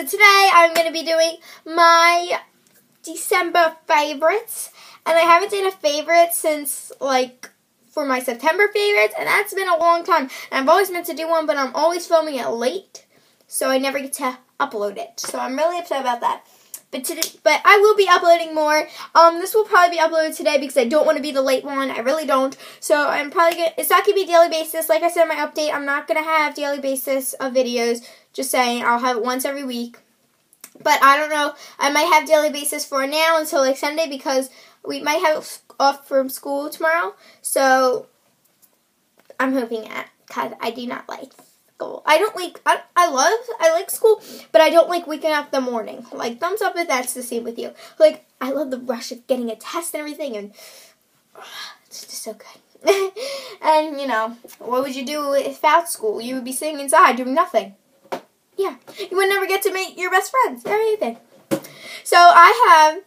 so today I'm going to be doing my December favorites. And I haven't done a favorite since, like, for my September favorites. And that's been a long time. And I've always meant to do one, but I'm always filming it late. So I never get to upload it. So I'm really upset about that. But today, but I will be uploading more. Um, this will probably be uploaded today because I don't want to be the late one. I really don't. So I'm probably gonna. It's not gonna be daily basis. Like I said in my update, I'm not gonna have daily basis of videos. Just saying, I'll have it once every week. But I don't know. I might have daily basis for now until like Sunday because we might have off from school tomorrow. So I'm hoping at because I do not like school. I don't like. I, I love. I like school, but I don't like waking up in the morning. Like thumbs up if that's the same with you. Like I love the rush of getting a test and everything, and uh, it's just so good. and you know, what would you do without school? You would be sitting inside doing nothing. Yeah, you would never get to meet your best friends or anything. So I have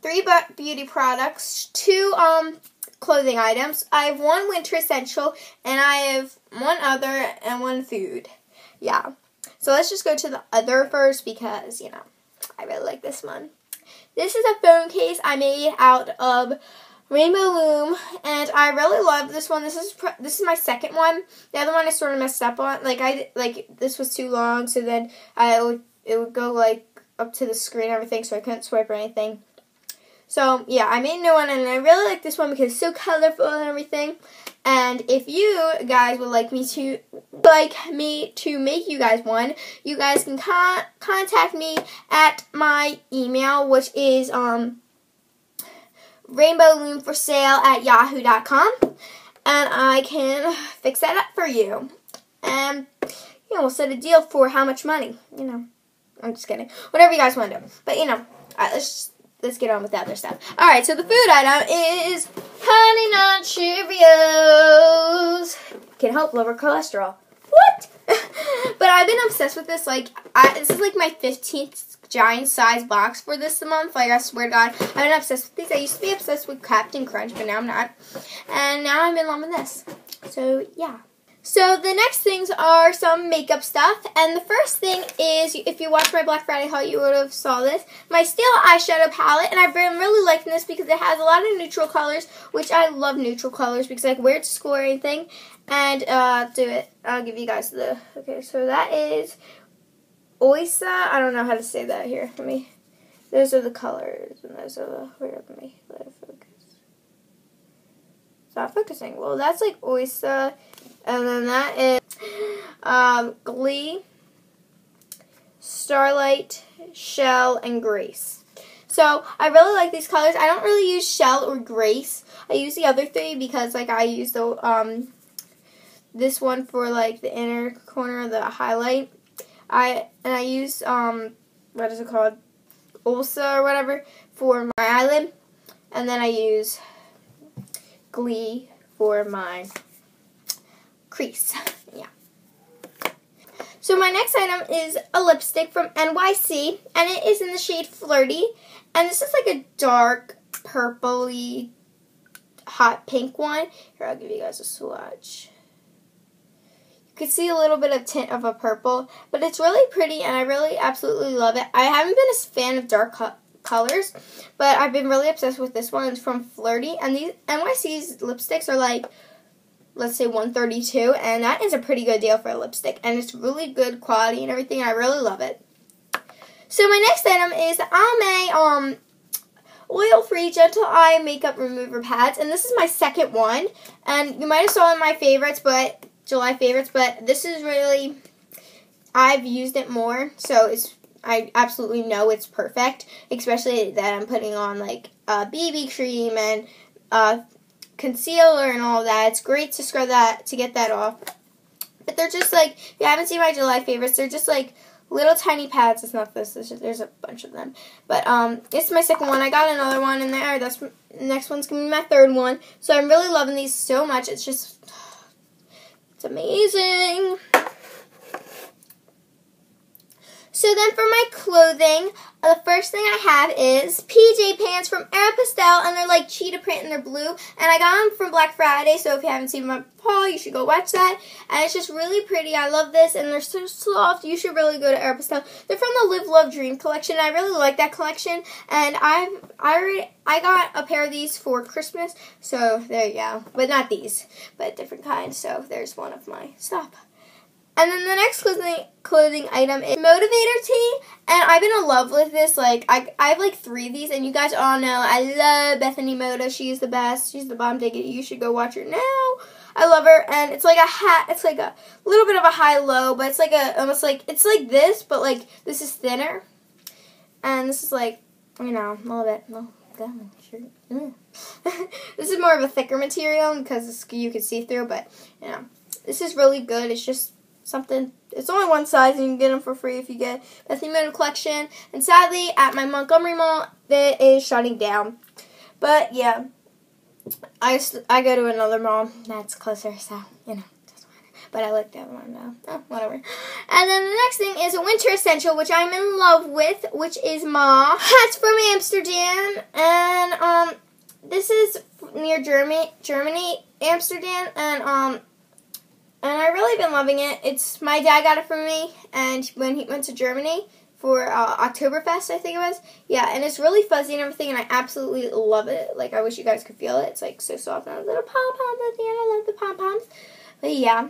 three beauty products, two um clothing items. I have one winter essential, and I have one other and one food. Yeah. So let's just go to the other first because, you know, I really like this one. This is a phone case I made out of Rainbow Loom, and I really love this one. This is this is my second one. The other one I sort of messed up on. Like I like this was too long, so then I would it would go like up to the screen everything, so I couldn't swipe or anything. So yeah, I made a new one, and I really like this one because it's so colorful and everything. And if you guys would like me to like me to make you guys one, you guys can con- contact me at my email, which is um rainbow loom for sale at yahoo.com and I can fix that up for you. And you know, we'll set a deal for how much money. You know, I'm just kidding. Whatever you guys want to do. But you know, let's let's get on with the other stuff. All right, so the food item is Honey Nut Cheerios. Can help lower cholesterol. What? but I've been obsessed with this. Like, I, this is like my 15th giant size box for this month. Like, I swear to God, I've been obsessed with these. I used to be obsessed with Captain Crunch, but now I'm not. And now I'm in love with this. So, yeah. So the next things are some makeup stuff, and the first thing is, if you watched my Black Friday haul, you would have saw this, my Stila eyeshadow palette, and I've been really liking this because it has a lot of neutral colors, which I love neutral colors because I can wear it to school or anything, and uh, do it. I'll give you guys the, okay, so that is Oysa, I don't know how to say that here, let me, those are the colors, and those are the, where, let me, let it focus. Not focusing. Well, that's like Oysa. And then that is um, Glee, Starlight, Shell, and Grace. So I really like these colors. I don't really use Shell or Grace. I use the other three because like I use the um this one for like the inner corner of the highlight. I and I use um what is it called? Ulsa or whatever for my eyelid. And then I use Glee for my crease. yeah. So my next item is a lipstick from NYC, and it is in the shade Flirty. And this is like a dark purpley hot pink one. Here, I'll give you guys a swatch. You can see a little bit of tint of a purple, but it's really pretty, and I really absolutely love it. I haven't been a fan of dark co colors, but I've been really obsessed with this one. It's from Flirty, and these NYC's lipsticks are like let's say 132 and that is a pretty good deal for a lipstick and it's really good quality and everything. I really love it. So my next item is Almay um oil free gentle eye makeup remover pads and this is my second one. And you might have saw in my favorites but July favorites but this is really I've used it more so it's I absolutely know it's perfect especially that I'm putting on like a BB cream and uh, concealer and all that. It's great to scrub that to get that off. But they're just like if you haven't seen my July favorites, they're just like little tiny pads. It's not this. Just, there's a bunch of them. But um, it's my second one. I got another one in there. That's next one's gonna be my third one. So I'm really loving these so much. It's just it's amazing. So then for my clothing, the first thing I have is PJ pants from Aeropostale, and they're like cheetah print and they're blue. And I got them from Black Friday, so if you haven't seen my haul, you should go watch that. And it's just really pretty. I love this, and they're so soft. You should really go to Aeropostale. They're from the Live Love Dream collection. I really like that collection, and I've I already I got a pair of these for Christmas, so there you go. But not these, but different kinds. So there's one of my stuff. And then the next clothing clothing item is Motivator Tee, and I've been in love with this. Like I, I have like three of these, and you guys all know I love Bethany Mota. She's the best. She's the bomb ticket. You should go watch her now. I love her, and it's like a hat. It's like a little bit of a high low, but it's like a almost like it's like this, but like this is thinner, and this is like you know a little bit. Mm. this is more of a thicker material because you can see through, but you know this is really good. It's just something. It's only one size, and you can get them for free if you get Bethany Mota collection. And sadly, at my Montgomery Mall, it is shutting down. But yeah, I I go to another mall that's closer, so you know. But I like that one now. Oh, whatever. And then the next thing is a winter essential, which I'm in love with, which is my hats from Amsterdam. And um, this is near Germany, Germany, Amsterdam, and um, and I've really been loving it. It's my dad got it for me, and when he went to Germany for uh, Oktoberfest, I think it was. Yeah, and it's really fuzzy and everything, and I absolutely love it. Like I wish you guys could feel it. It's like so soft and little pom poms at the end. I love the pom poms. But yeah.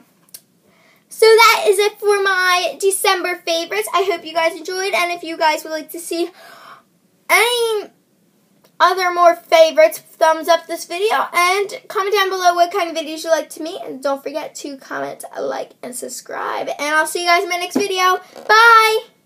So that is it for my December favorites. I hope you guys enjoyed, and if you guys would like to see any other more favorites, thumbs up this video and comment down below what kind of videos you like to me. And don't forget to comment, like, and subscribe. And I'll see you guys in my next video. Bye!